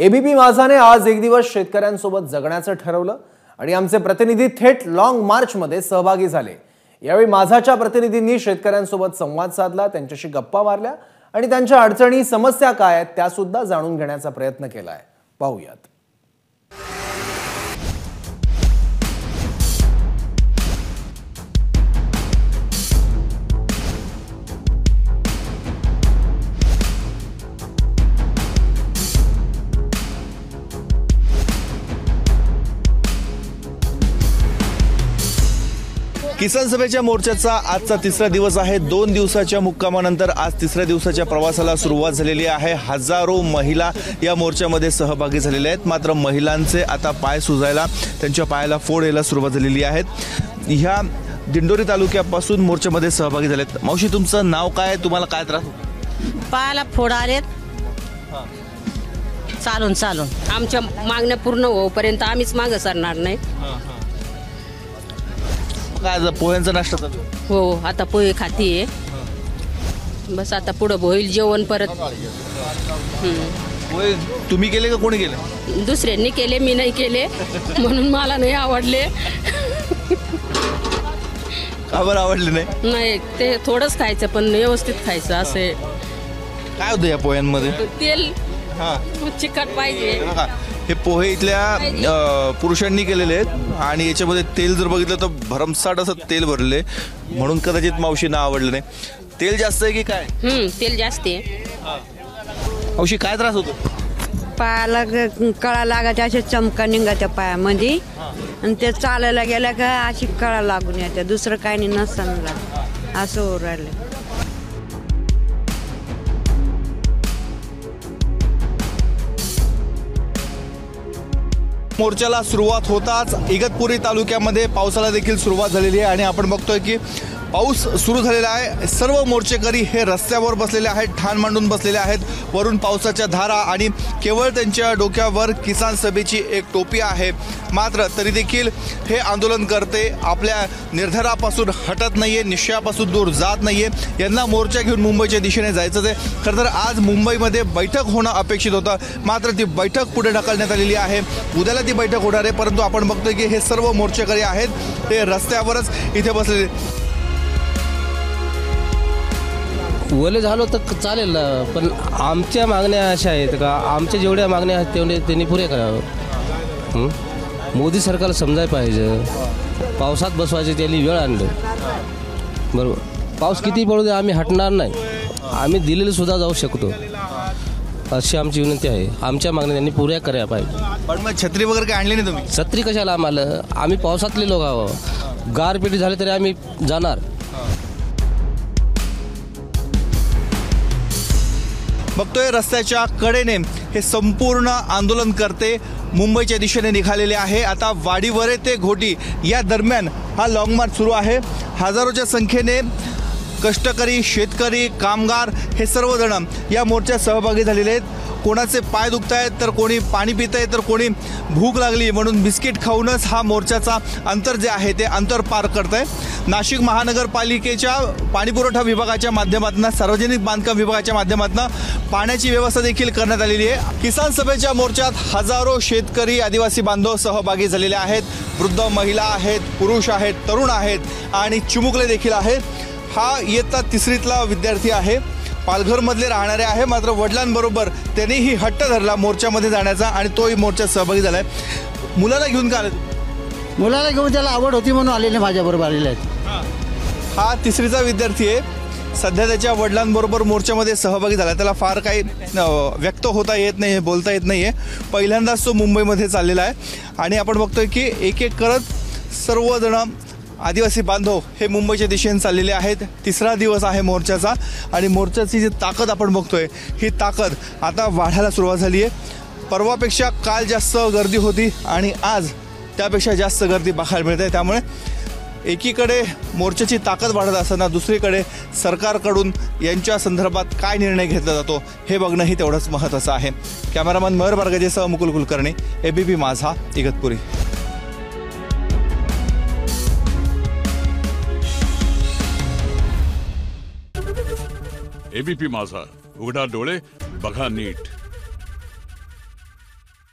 ABP माझाने आज एक दिवस शेतकऱ्यांसोबत जगण्याचं ठरवलं आणि आमचे प्रतिनिधी थेट लॉंग मार्चमध्ये सहभागी झाले. यावेळी माझाच्या प्रतिनिधींनी शेतकऱ्यांसोबत संवाद साधला त्यांच्याशी गप्पा मारल्या आणि त्यांच्या अडचणी समस्या काय आहेत त्या सुद्धा जाणून घेण्याचा प्रयत्न केला आहे पाहूयात. किसान सभेच्या मोर्चाचा आजचा तिसरा दिवस आहे. दोन दिवसाच्या मुक्कामानंतर आज तिसऱ्या दिवसाच्या प्रवासाला सुरुवात झालेली आहे. हजारो महिला या मोर्चामध्ये सहभागी झालेल्या आहेत. मात्र महिलांचे आता पाय सुजायला त्यांच्या पायाला फोड यायला सुरुवात झालेली आहे. ह्या दिंडोरी तालुक्यापासून मोर्चामध्ये सहभागी झालेत. मावशी तुमचं नाव काय तुम्हाला काय त्रास? पायाला फोड आलेत. चालून चालून. आमच्या मागण्या पूर्ण होईपर्यंत आम्हीच मागं सरणार नाही. काय आज पोह्यांचा नाश्ता चालू आहे? हो आता पोहे खातीये बस आता पुढं होईल जेवण परत. हम्म. पोहे तुम्ही केले का कोणी केले? दुसऱ्यांनी केले मी नाही केले. म्हणून मला नाही आवडले. का बरं आवडले नाही? नाही ते थोडंच खायचं पण व्यवस्थित खायचं असे. काय होतं या पोह्यांमध्ये? तेल हां. चिकट पाहिजे. बघा, हे पोहे इथल्या पुरुषांनी केलेले आहेत. आणि याच्यामध्ये तेल जर बघितलं तर भरमसाठ असं तेल भरले म्हणून कदाचित मावशींना आवडलं नाही. तेल जास्त आहे की काय? हम्म तेल जास्त आहे. मावशी काय त्रास होतो? पायाला ग- कळा लागायच्या अशा चमका निघात्या पायामध्ये. आणि ते चालायला गेल्या का अशी कळा लागून येत्या दुसरं काही नाही नसताना असं होऊ मोर्चाला सुरुवात होताच इगतपुरी तालुक्यामध्ये पावसाला देखील सुरुवात झालेली आहे. आणि आपण बघतोय की पाऊस सुरू झालेला आहे. सर्व मोर्चेकरी हे रस्त्यावर बसलेले आहेत ठाण मांडून बसलेले आहेत. वरून पावसाच्या धारा आणि केवळ त्यांच्या डोक्यावर किसान सभेची एक टोपी आहे. मात्र तरी देखील हे आंदोलन करते. आपल्या निर्धारापासून हटत नाही आहे निश्चयापासून दूर जात नाही आहे यांना मोर्चा घेऊन मुंबईच्या दिशेने जायचं आहे. खरं तर आज मुंबईमध्ये बैठक होणं अपेक्षित होतं. मात्र ती बैठक पुढे ढकलण्यात आलेली आहे. उद्याला ती बैठक होणार आहे. परंतु आपण बघतोय की हे सर्व मोर्चेकरी आहेत. ते रस्त्यावरच इथे बसलेले ओले झालो तर चालेल ना पण आमच्या मागण्या अशा आहेत का? आमच्या जेवढ्या मागण्या आहेत तेवढे त्यांनी पुरे करावं? मोदी सरकारला समजायला पाहिजे. पावसात बसवायचे त्यांनी वेळ आणलं. बरोबर. पाऊस किती पडू दे आम्ही हटणार नाही. आम्ही दिलेलं सुद्धा जाऊ शकतो. अशी आमची विनंती आहे. आमच्या मागण्या त्यांनी पुऱ्या करायला पाहिजे. पण मग छत्री वगैरे काही आणली नाही तुम्ही? छत्री कशाला आम्हाला? आम्ही पावसातले लोक आहोत. गारपिटी झाली तरी आम्ही जाणार. बघतोय रस्त्याच्या कडेने हे संपूर्ण आंदोलन करते. मुंबईच्या दिशेने निघालेले आहे. आता वाडीवरे ते घोटी या दरम्यान हा लॉंग मार्च सुरू आहे. हजारोच्या संख्येने कष्टकरी शेतकरी कामगार हे सर्वजण या मोर्चात सहभागी झालेले आहेत. कोणाचे पाय दुखत आहेत तर कोणी पाणी पित आहे तर कोणी भूक लागली म्हणून बिस्किट खाऊनच हा मोर्चाचा अंतर जे आहे ते अंतर पार करत आहे नाशिक महानगरपालिकेच्या पाणीपुरवठा विभागाच्या माध्यमातून सार्वजनिक बांधकाम विभागाच्या माध्यमातून पाण्याची व्यवस्था देखील करण्यात आलेली आहे. किसान सभेच्या मोर्चात हजारो शेतकरी आदिवासी बांधव सहभागी झालेले आहेत. वृद्ध महिला आहेत पुरुष आहेत तरुण आहेत आणि चिमुकले देखील आहेत. हा इयत्ता तिसरीतला विद्यार्थी आहे. पालघरमधले राहणारे आहे. मात्र वडिलांबरोबर त्यांनीही हट्ट धरला मोर्चामध्ये जाण्याचा आणि तोही मोर्चात सहभागी झाला आहे मुलाला घेऊन का मुलाला घेऊन त्याला आवड होती म्हणून आलेले माझ्याबरोबर आलेले आहेत. हा तिसरीचा विद्यार्थी आहे. सध्या त्याच्या वडिलांबरोबर मोर्चामध्ये सहभागी झाला. त्याला फार काही व्यक्त होता येत नाही बोलता येत नाही आहे पहिल्यांदाच तो मुंबईमध्ये चाललेला आहे. आणि आपण बघतोय की एक एक करत सर्वजण आदिवासी बांधव हे मुंबईच्या दिशेने चाललेले आहेत. तिसरा दिवस आहे मोर्चाचा. आणि मोर्चाची जी ताकद आपण बघतोय ही ताकद आता वाढायला सुरुवात झाली आहे परवापेक्षा काल जास्त गर्दी होती आणि आज त्यापेक्षा जास्त गर्दी बघायला मिळते. त्यामुळे एकीकडे मोर्चाची ताकद वाढत असताना दुसरीकडे सरकारकडून यांच्या संदर्भात काय निर्णय घेतला जातो हे बघणंही तेवढंच महत्त्वाचं आहे. कॅमेरामन मयूर बार्गजेसह मुकुल कुलकर्णी एबीपी माझा इगतपुरी. एबीपी माझा उघडा डोळे बघा नीट.